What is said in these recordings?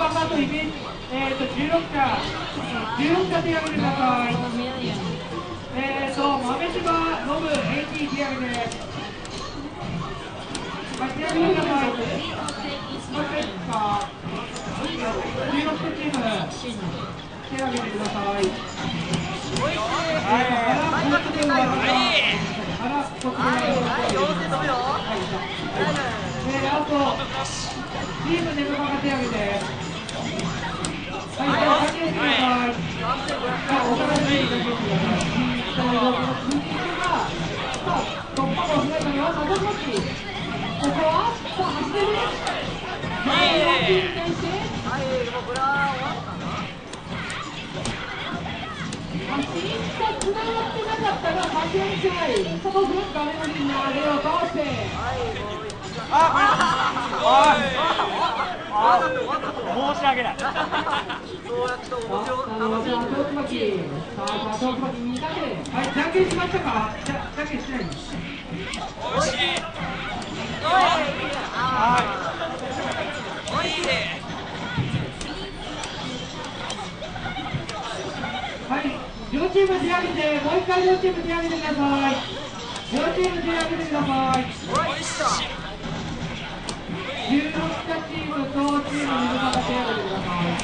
バカとイベント、えー、と16社、16社手挙げてください。えーと、豆柴ノブ AT 手挙げて。はい、手挙げてください。ませんか。16社チーム、手挙げてください。はい、原コーチでござい。ます。原コーチでござい。ます。はい。えー、あと、チームネブカが手を挙げて。は申し訳ない。そうやって面白い。はい、じゃんけんしましたか。じゃ、じゃんけんしないの。おい。おいい。はい、両チーム手上げて、もう一回両チーム手上げてください。両チーム手上げてください。おいしい。16チームとチーム水場が手を挙げてください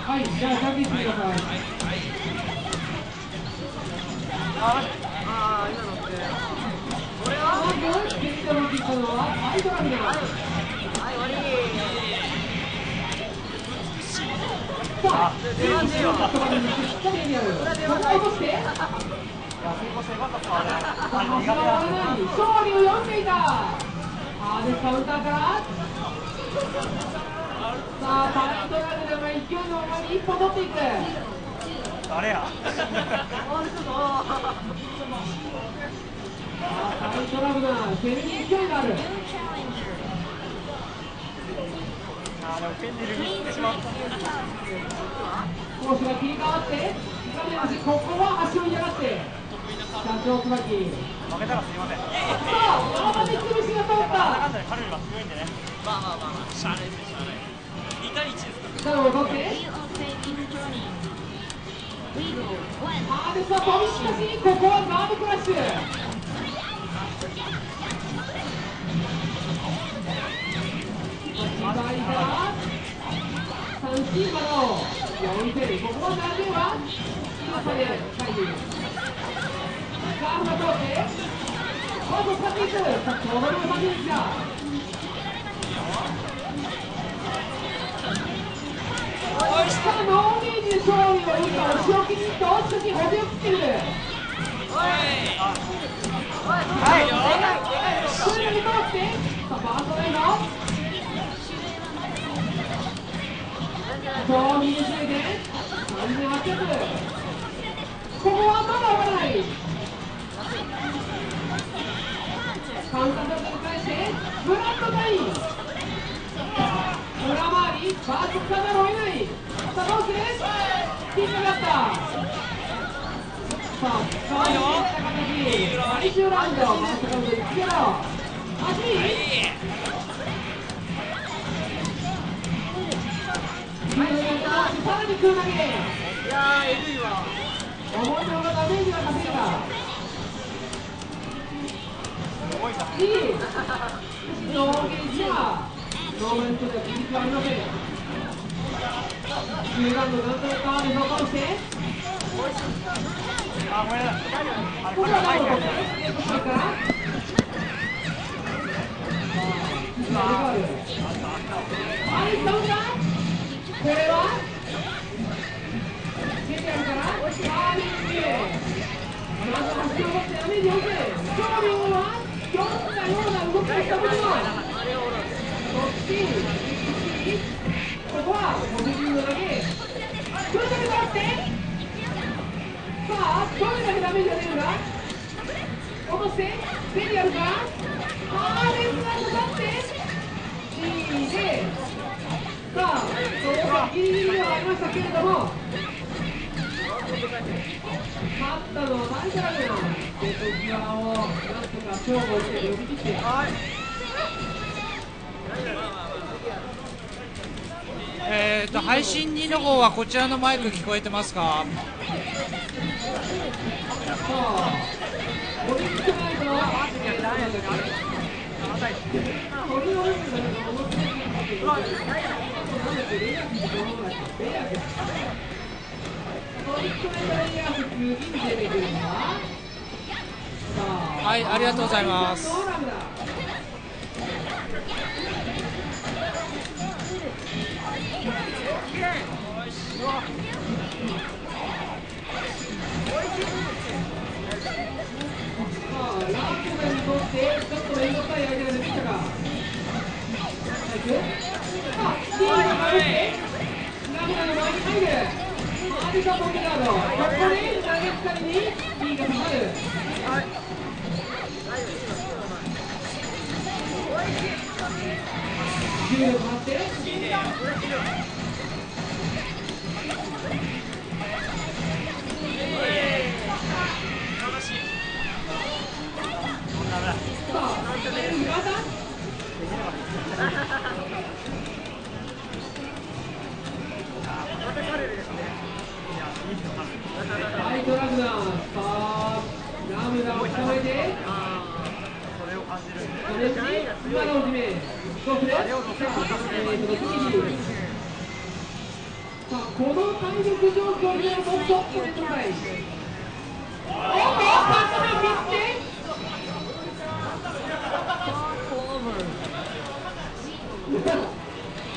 はいじゃあ先してくださいああ今のってこれはまず決勝の切ったのアイドラムはい終わりさあ、出番でよ。勝利を読んでいた。さあ、パイトラルで勢いのままに一歩取っていく。誰や。パイトラルが攻めに勢いがある。あでもペンデル見てしまった。コースが切り替わって、ここは足を嫌がって。社長負けたらすみません。まあまあまあまあ、しゃあないですしゃあない。二対一ですから。さあ、戻って。あーでさあ、飛びしかし、ここはガードクラッシュ。さで書いている。さあ、通って、まず先行く、戻りの先ですが。さあ、ノーゲージで勝利を打った押し置きにと、押し置き、補助をつける。はい、それに通って、さあ、ファーストライド。そう、右手で、3800。ここはまだ合わない。カウンターに返してブランドダイン裏回りバースカナロいないさあどうする引っかかったさあ変わりした形最終ラウンドバースカウント1ゼロ足さらに食う投げいやーえぐいわ思いのほどダメージが稼いだいいノーゲージはノーメントで切り替わりません中段の何とかで残してあ、ごめんなさいここギリギリではありましたけれども勝ったのは何からだよ瀬戸際をなんとか勝負して呼び切ってはいと配信2の方はこちらのマイク聞こえてますか？オリはいありがとうございます。ソーラムださあラープがにとってちょっと面倒くさい。手が出てきたかさあ D が守ってラムダの前に入るアディサポケガードここで投げつかりに D が刺さる10度回ってさあ、またさあ、この体力状況でもっとこれくらい。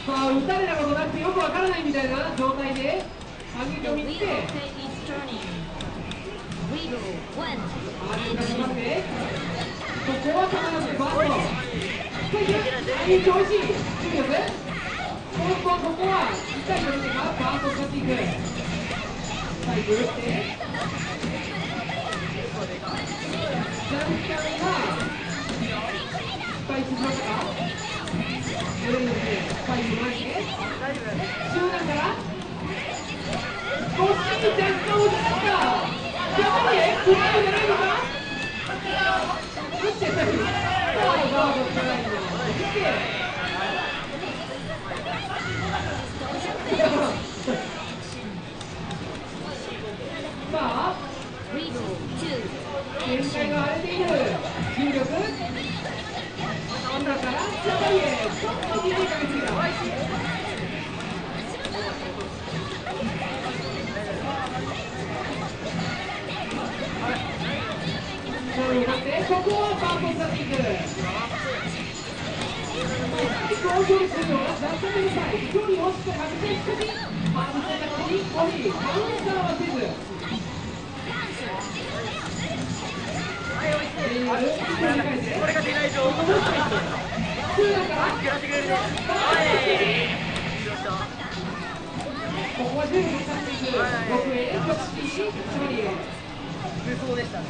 さあ、打たれたことなくてよくわからないみたいな状態で反撃を見つけ、Wiggle one あー、します。ね。ここは必ずバット。はい、い調子。いいです。ポンポン、ここは痛いと見てか、バースト使っていく。さあ、ぐるって。ジャンキャンが、失敗しましたかぐるぐる失敗しまして。集団から、こっちに若干押された。やはりクラウじゃないのか打ってたりさあガードじゃないの打ってさあ Wiggle two 展開が荒れている重力今からしっかりへちょっとここはバーコンさせていくこれが出ないと思う通だからここは全部使ってい。く6へ6 7つまり無双でしたね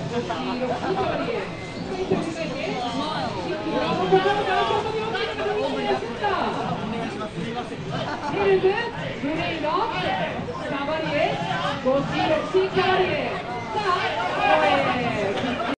Morgenbett, Jurinov, Savariev, Gosir, Sikariyev. Sağ, Oye.